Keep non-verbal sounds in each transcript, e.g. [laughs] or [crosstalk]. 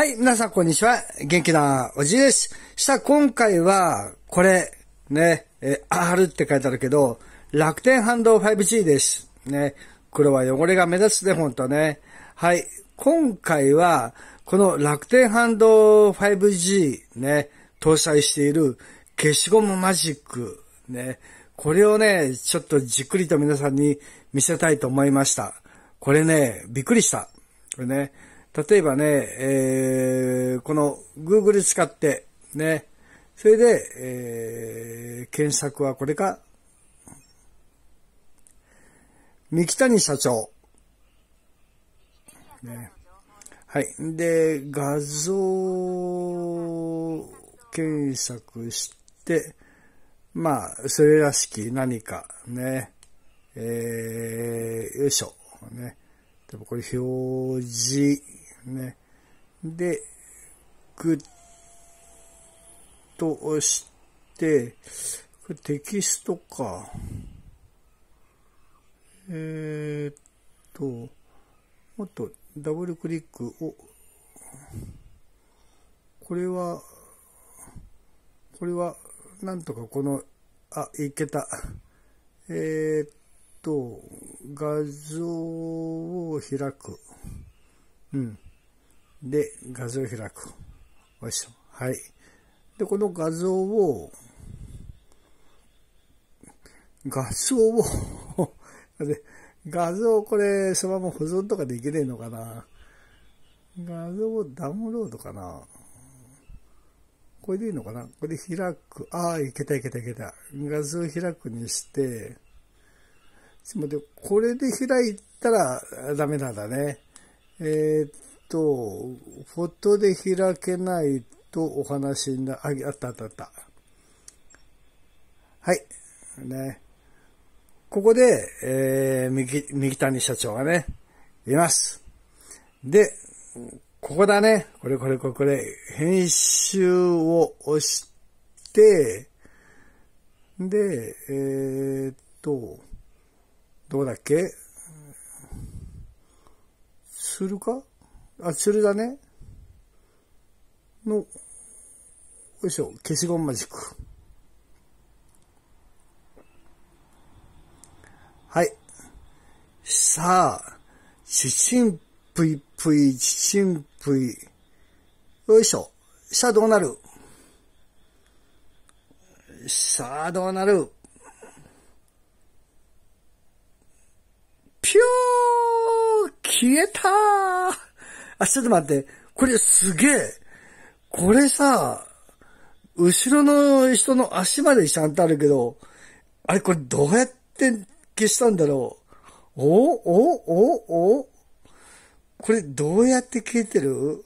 はい、皆さんこんにちは。元気なおじいです。さあ、今回は、これ、ね、え、R って書いてあるけど、楽天ハンド 5G です。ね、黒は汚れが目立つね、ほんとね。はい、今回は、この楽天ハンド 5G ね、搭載している消しゴムマジック、ね、これをね、ちょっとじっくりと皆さんに見せたいと思いました。これね、びっくりした。これね、例えばね、えー、この Google 使って、ね、それで、えー、検索はこれか、三木谷社長。ね、はい。で、画像検索して、まあ、それらしき何かね、えー、よいしょ。ね。でもこれ表示、ね。で、グッと押して、これテキストか。えー、っと、もっとダブルクリックを、これは、これは、なんとかこの、あ、いけた。えー、っと、画像を開く。うん。で、画像を開く。よいしょ。はい。で、この画像を、画像を、[laughs] 画像これ、そのまま保存とかできねえのかな画像をダウンロードかなこれでいいのかなこれで開く。ああ、いけたいけたいけた。画像を開くにして、ちょっと待って、これで開いたらダメなんだね。えー、っと、フォトで開けないとお話にな、あ、あったあったあった。はい。ね。ここで、えー、右、右谷社長がね、います。で、ここだね。これこれこれこれ。編集を押して、で、えー、っと、どうだっけ？するか？あ、ツルだね。の、よいしょ、消しゴムマジック。はい。さあ、ちちんぷいぷい、ちちんぷい。よいしょ。さあどうなるさあどうなるぴょー消えたーあ、ちょっと待って。これすげえ。これさ、後ろの人の足までちゃんとあるけど、あれこれどうやって消したんだろうおおおおこれどうやって消えてる？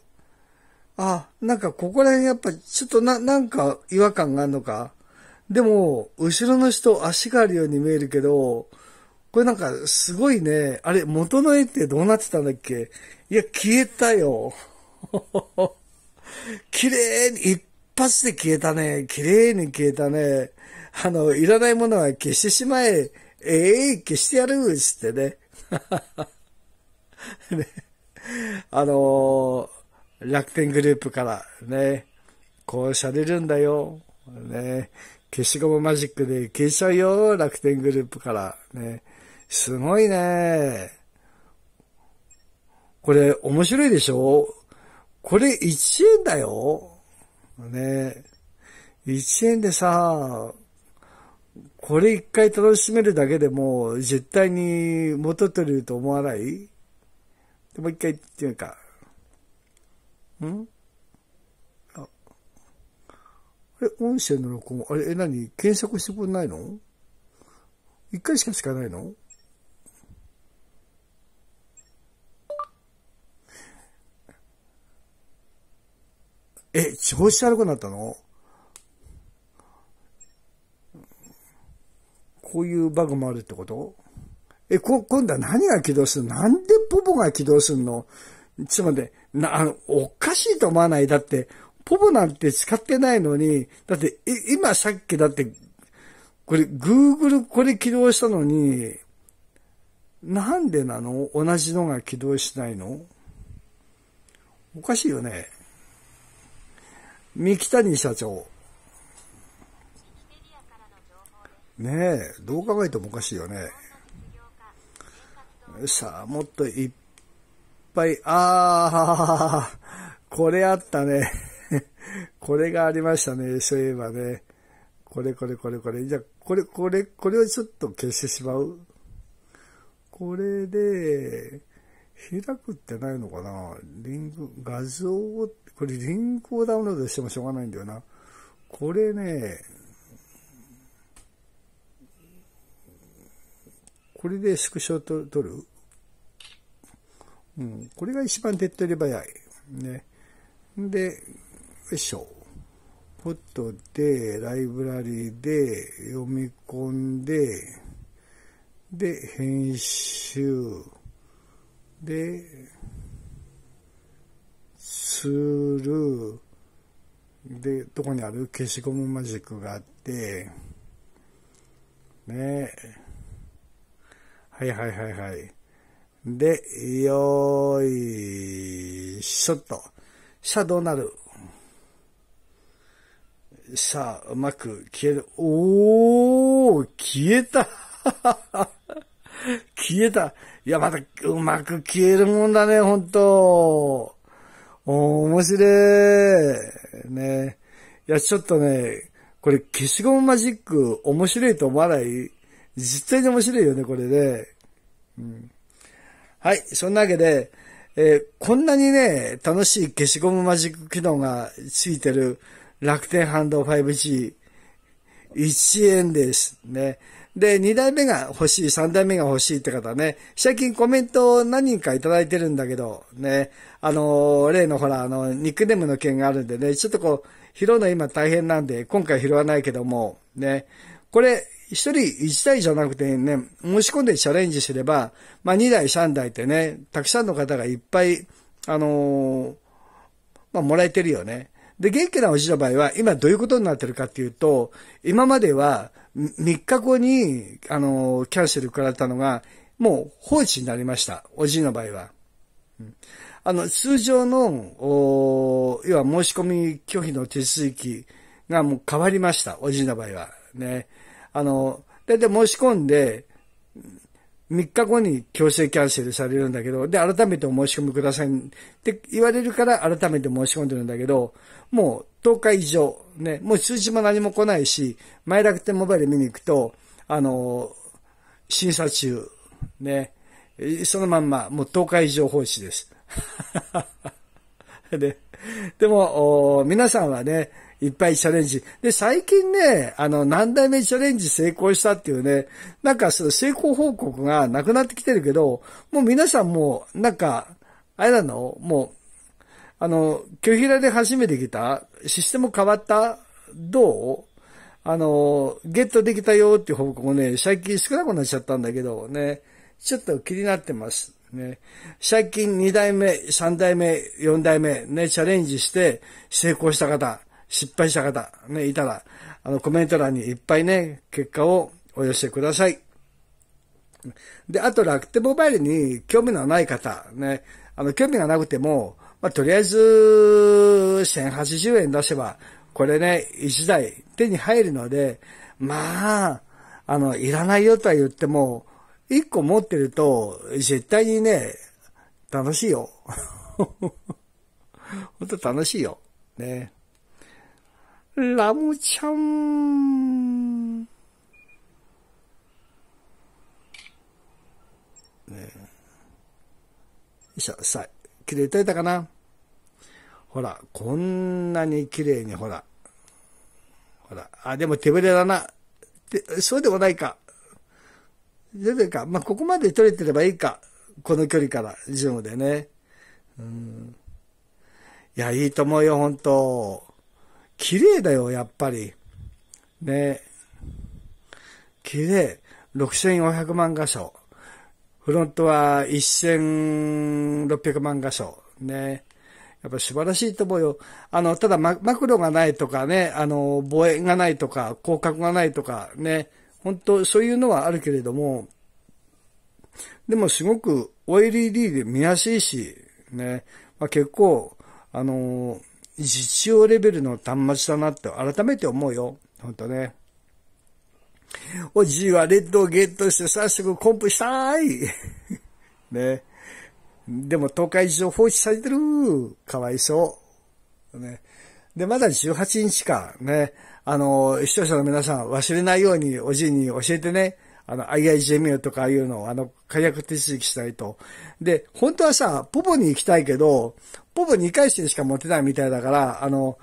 あ、なんかここら辺やっぱちょっとな、なんか違和感があるのか。でも、後ろの人足があるように見えるけど、これなんかすごいね。あれ、元の絵ってどうなってたんだっけ？いや、消えたよ。[laughs] 綺麗に、一発で消えたね。綺麗に消えたね。あの、いらないものは消してしまえ。ええー、消してやるつってね。[laughs] ねあのー、楽天グループからね、こうされるんだよ。ね、消しゴムマジックで消しちゃうよ、楽天グループから。ね。すごいね。これ面白いでしょ？これ1円だよ。ね。1円でさ、これ一回楽しめるだけでも絶対に元取れると思わない？でもう一回言ってみるか。ん？あ、え、音声の録音、あれ、え、何？検索してくんないの？一回しか使わないの？え、調子悪くなったの？こういうバグもあるってこと？え、こ、今度は何が起動するの？なんでポポが起動するの？ちょっと待って、な、あの、おかしいと思わない？だって、ポポなんて使ってないのに、だって、今さっきだって、これ、Google これ起動したのに、なんでなの？同じのが起動しないの？おかしいよね。三木谷社長。ねえ、どう考えてもおかしいよね。さあ、もっといっぱい、ああ、これあったね。これがありましたね、そういえばね。これこれこれこれ。じゃあ、これ、これ、これをちょっと消してしまう。これで、開くってないのかな？リンク、画像を、これリンクをダウンロードしてもしょうがないんだよな。これね、これでスクショと撮る？うん。これが一番手っ取り早い。ね。で、よいしょ。フォトで、ライブラリで、読み込んで、で、編集。で、する。で、どこにある？消しゴムマジックがあって、ねはいはいはいはい。で、よーいしょっと。さあどうなるさあ、うまく消える。おー消えた [laughs] 消えた。いや、また、うまく消えるもんだね、ほんと。お面白い。ね。いや、ちょっとね、これ消しゴムマジック面白いと思わない？実際に面白いよね、これね。うん、はい、そんなわけで、えー、こんなにね、楽しい消しゴムマジック機能がついてる楽天ハンド 5G、1円ですね。で、2代目が欲しい、3代目が欲しいって方ね、最近コメントを何人かいただいてるんだけど、ね、あの、例のほら、あの、ニックネームの件があるんでね、ちょっとこう、拾うの今大変なんで、今回拾わないけども、ね、これ、一人一台じゃなくてね、申し込んでチャレンジすれば、まあ二台三台ってね、たくさんの方がいっぱい、あのー、まあもらえてるよね。で、元気なおじの場合は、今どういうことになってるかっていうと、今までは3日後に、あの、キャンセル食らったのが、もう放置になりました。おじいの場合は。あの、通常の、お要は申し込み拒否の手続きがもう変わりました。おじいの場合は。ね。あの、だいたい申し込んで、3日後に強制キャンセルされるんだけど、で、改めてお申し込みくださいって言われるから改めて申し込んでるんだけど、もう10日以上、ね、もう通知も何も来ないし、前楽天モバイル見に行くと、あの、審査中、ね、そのまんま、もう10日以上放置です。[laughs] で、でも、皆さんはね、いっぱいチャレンジ。で、最近ね、あの、何代目チャレンジ成功したっていうね、なんかその成功報告がなくなってきてるけど、もう皆さんもう、なんか、あれなの？もう、あの、拒否らで初めて来た？システム変わった？どう？あの、ゲットできたよっていう報告もね、最近少なくなっちゃったんだけどね、ちょっと気になってます。ね。最近2代目、3代目、4代目、ね、チャレンジして成功した方、失敗した方、ね、いたら、あの、コメント欄にいっぱいね、結果をお寄せください。で、あと楽天モバイルに興味のない方、ね、あの、興味がなくても、まあ、とりあえず、1080円出せば、これね、1台手に入るので、まあ、あの、いらないよとは言っても、1個持ってると、絶対にね、楽しいよ。[laughs] 本当楽しいよ。ね。ラムちゃん。ねよいしょ、さあ、綺麗に撮れたかな？ほら、こんなに綺麗に、ほら。ほら、あ、でも手ぶれだな。で、そうでもないか。全然か。まあ、ここまで撮れてればいいか。この距離から、ズームでね。うん。いや、いいと思うよ、本当綺麗だよ、やっぱり。ね。綺麗。6400万画素。フロントは1600万画素。ね。やっぱ素晴らしいと思うよ。あの、ただマクロがないとかね、あの、望遠がないとか、広角がないとかね、本当そういうのはあるけれども、でもすごく OLED で見やすいし、ね、まあ、結構、あの、実用レベルの端末だなって改めて思うよ。ほんとね。おじいはレッドをゲットして早速コンプしたーい [laughs] ね。でも東海上放置されてるかわいそう。ね。で、まだ18日か。ね。あの、視聴者の皆さん忘れないようにおじいに教えてね。あの、IIGMO とかいうのを、あの、解約手続きしたいと。で、本当はさ、ポポに行きたいけど、ポポ2回戦しか持てないみたいだから、あの、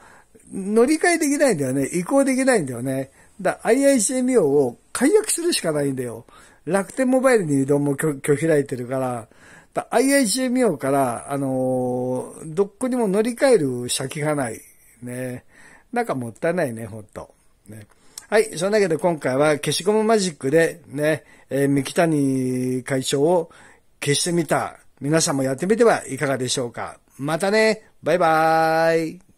乗り換えできないんだよね。移行できないんだよね。だ IIGMO を解約するしかないんだよ。楽天モバイルに移動も拒否られてるから、だ IIGMO から、あのー、どこにも乗り換える先がない。ね。なんかもったいないね、ほんと。ね。はい。そんなわけで今回は消しゴムマジックでね、えー、三木谷会長を消してみた。皆さんもやってみてはいかがでしょうか。またね。バイバーイ。